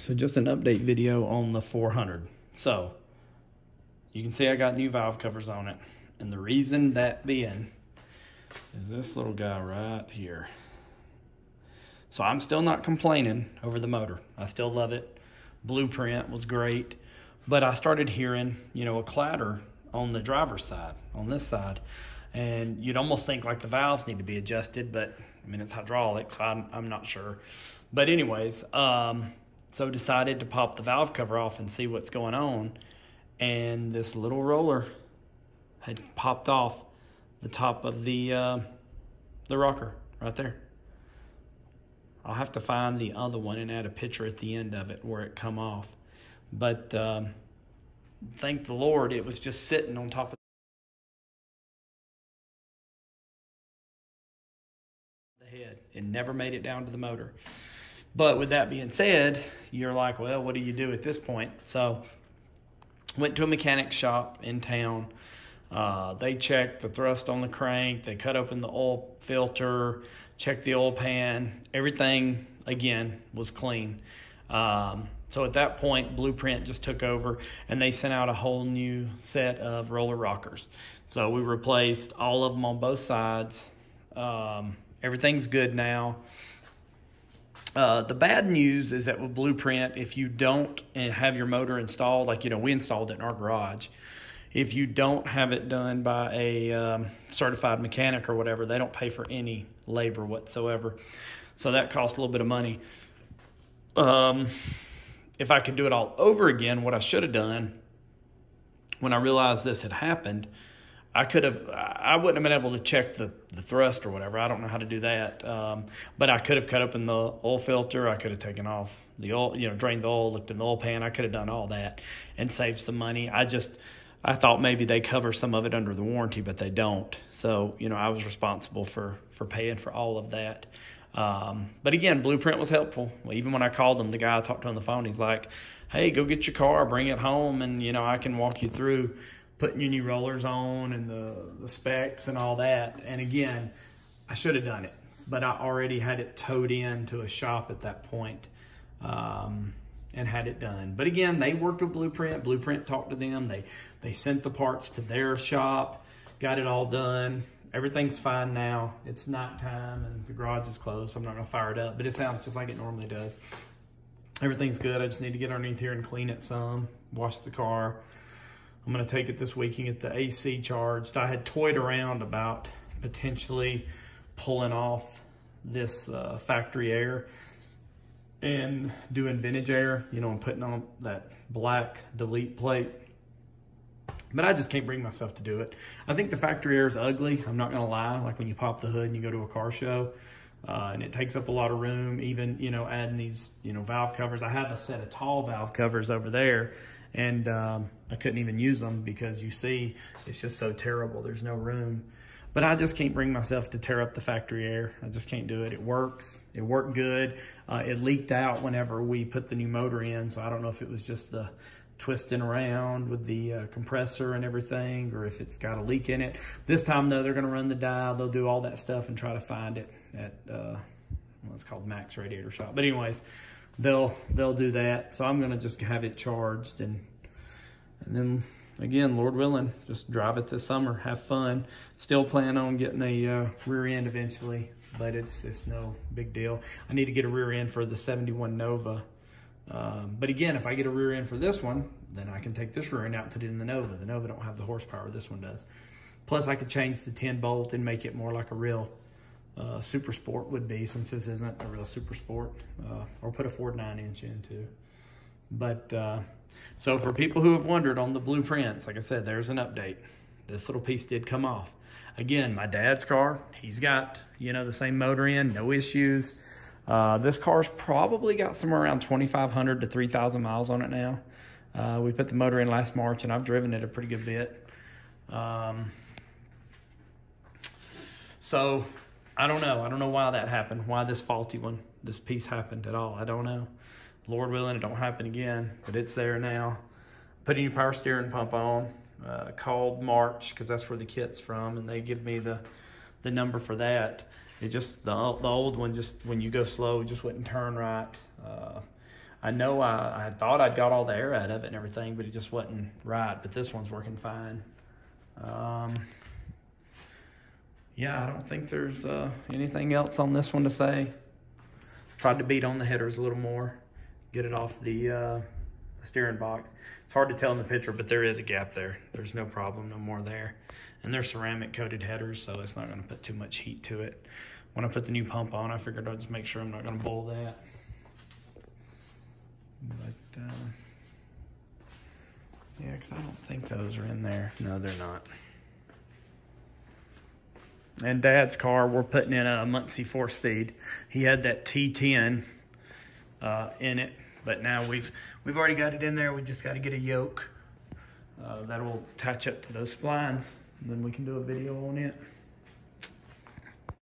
so just an update video on the 400. So you can see I got new valve covers on it. And the reason that being is this little guy right here. So I'm still not complaining over the motor. I still love it. Blueprint was great. But I started hearing, you know, a clatter on the driver's side, on this side. And you'd almost think like the valves need to be adjusted, but I mean, it's hydraulic, so I'm, I'm not sure. But anyways, um, so decided to pop the valve cover off and see what's going on. And this little roller had popped off the top of the, uh, the rocker right there. I'll have to find the other one and add a picture at the end of it where it come off. But um, thank the Lord, it was just sitting on top of the head. It never made it down to the motor. But with that being said, you're like, well, what do you do at this point? So went to a mechanic shop in town. Uh, they checked the thrust on the crank. They cut open the oil filter, checked the oil pan. Everything, again, was clean. Um, so at that point, Blueprint just took over and they sent out a whole new set of roller rockers. So we replaced all of them on both sides. Um, everything's good now. Uh, the bad news is that with Blueprint, if you don't have your motor installed, like, you know, we installed it in our garage, if you don't have it done by a um, certified mechanic or whatever, they don't pay for any labor whatsoever. So that costs a little bit of money. Um, if I could do it all over again, what I should have done when I realized this had happened, I could have, I wouldn't have been able to check the, the thrust or whatever. I don't know how to do that. Um, but I could have cut open the oil filter. I could have taken off the oil, you know, drained the oil, looked in the oil pan. I could have done all that and saved some money. I just, I thought maybe they cover some of it under the warranty, but they don't. So, you know, I was responsible for, for paying for all of that. Um, but again, Blueprint was helpful. Even when I called him, the guy I talked to on the phone, he's like, hey, go get your car, bring it home, and, you know, I can walk you through putting your new rollers on and the, the specs and all that. And again, I should have done it, but I already had it towed in to a shop at that point, um, and had it done. But again, they worked with Blueprint. Blueprint talked to them. They they sent the parts to their shop, got it all done. Everything's fine now. It's nighttime and the garage is closed, so I'm not gonna fire it up, but it sounds just like it normally does. Everything's good. I just need to get underneath here and clean it some, wash the car, I'm going to take it this week and get the AC charged. I had toyed around about potentially pulling off this uh, factory air and doing vintage air, you know, and putting on that black delete plate. But I just can't bring myself to do it. I think the factory air is ugly. I'm not going to lie. Like when you pop the hood and you go to a car show, uh, and it takes up a lot of room. Even, you know, adding these, you know, valve covers. I have a set of tall valve covers over there and um, I couldn't even use them because you see it's just so terrible. There's no room. But I just can't bring myself to tear up the factory air. I just can't do it. It works. It worked good. Uh, it leaked out whenever we put the new motor in, so I don't know if it was just the twisting around with the uh, compressor and everything, or if it's got a leak in it. This time, though, they're going to run the dial. They'll do all that stuff and try to find it at, uh, well, called Max Radiator Shop. But anyways, they'll they'll do that. So I'm gonna just have it charged and and then again, Lord willing, just drive it this summer, have fun. Still plan on getting a uh, rear end eventually, but it's it's no big deal. I need to get a rear end for the 71 Nova. Um, but again, if I get a rear end for this one, then I can take this rear end out and put it in the Nova. The Nova don't have the horsepower this one does. Plus, I could change the 10 bolt and make it more like a real uh, Super Sport would be since this isn't a real Super Sport. Uh, or put a Ford 9 inch into. But uh, so for people who have wondered on the blueprints, like I said, there's an update. This little piece did come off. Again, my dad's car, he's got, you know, the same motor in, no issues. Uh, this car's probably got somewhere around 2,500 to 3,000 miles on it now. Uh, we put the motor in last March and I've driven it a pretty good bit. Um, so I don't know. I don't know why that happened, why this faulty one, this piece happened at all. I don't know. Lord willing, it don't happen again, but it's there now. Putting your power steering pump on, uh, called March, because that's where the kit's from, and they give me the, the number for that. It just, the, the old one, just when you go slow, it just wouldn't turn right. Uh, I know I, I thought I'd got all the air out of it and everything, but it just wasn't right. But this one's working fine. Um, yeah, I don't think there's uh, anything else on this one to say. Tried to beat on the headers a little more, get it off the, uh, the steering box. It's hard to tell in the picture, but there is a gap there. There's no problem, no more there. And they're ceramic coated headers, so it's not gonna put too much heat to it. When I put the new pump on, I figured I'd just make sure I'm not gonna bowl that. But, uh, yeah, because I don't think those are in there. No, they're not. And Dad's car, we're putting in a Muncie four-speed. He had that T10 uh, in it, but now we've we've already got it in there. We just got to get a yoke uh, that will attach up to those splines, and then we can do a video on it.